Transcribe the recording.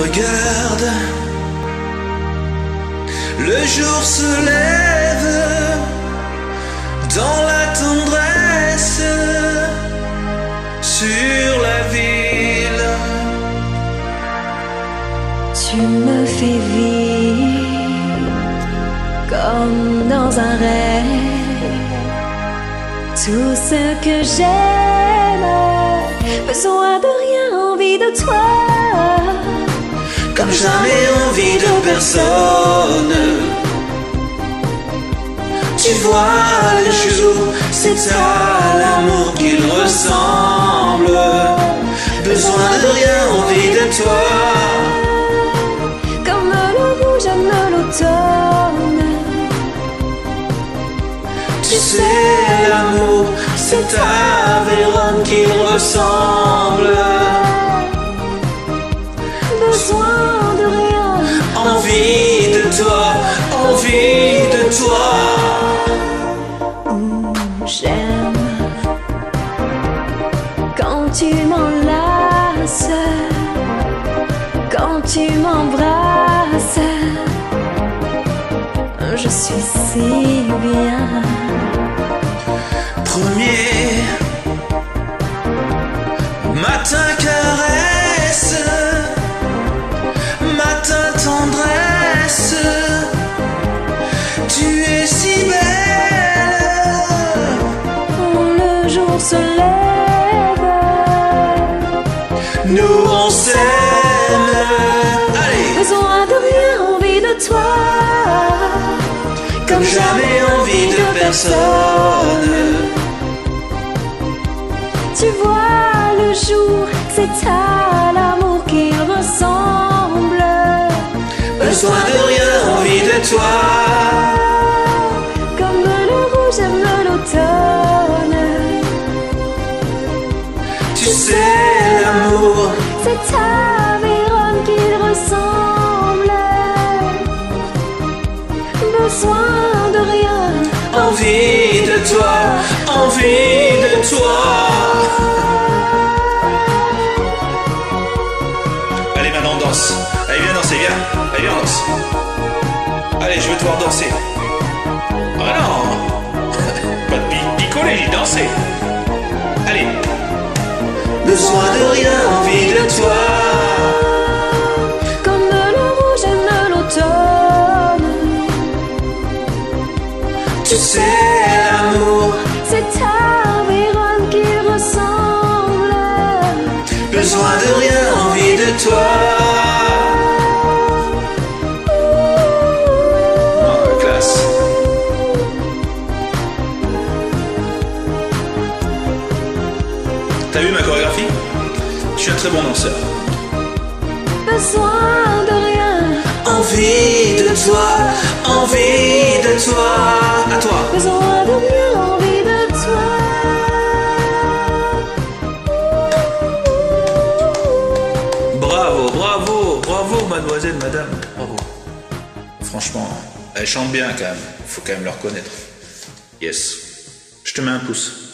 Regarde, le jour se lève dans la tendresse sur la ville. Tu me fais vivre comme dans un rêve. Tout ce que j'aime, besoin de rien, envie de toi. Jamais envie de personne. Tu vois le jour, c'est à l'amour qu'il ressemble. Besoin de rien, envie de toi. Comme le rouge aime l'automne. Tu sais, l'amour, c'est à Vérone qu'il ressemble. Besoin de toi, envie de toi. j'aime quand tu m'enlaces, quand tu m'embrasses. Je suis si bien. Premier Nous on s'aime. Allez, besoin de rien, envie de toi. comme jamais envie de personne. Tu vois le jour, c'est à l'amour qu'il ressemble. Besoin de rien, envie de toi. Comme le rouge aime l'automne. Tu sais C'est à Vérone qu'il ressemble. Besoin de rien, Envie de toi, envie de toi. Allez, maintenant on danse. Allez, viens danser, viens. Allez, viens, on danse. Allez, je veux te voir danser. Ah non Pas de pi- picoler, j'ai dansé. Besoin de rien, envie de toi. comme le rouge aime l'automne. Tu sais T'as vu ma chorégraphie? Je suis un très bon danseur. Besoin de rien, Envie de toi, envie de toi. À toi. besoin de rien, envie de toi. Bravo, bravo, bravo, mademoiselle, madame. Bravo. Franchement, elle chante bien quand même. Faut quand même le reconnaître. Yes. Je te mets un pouce.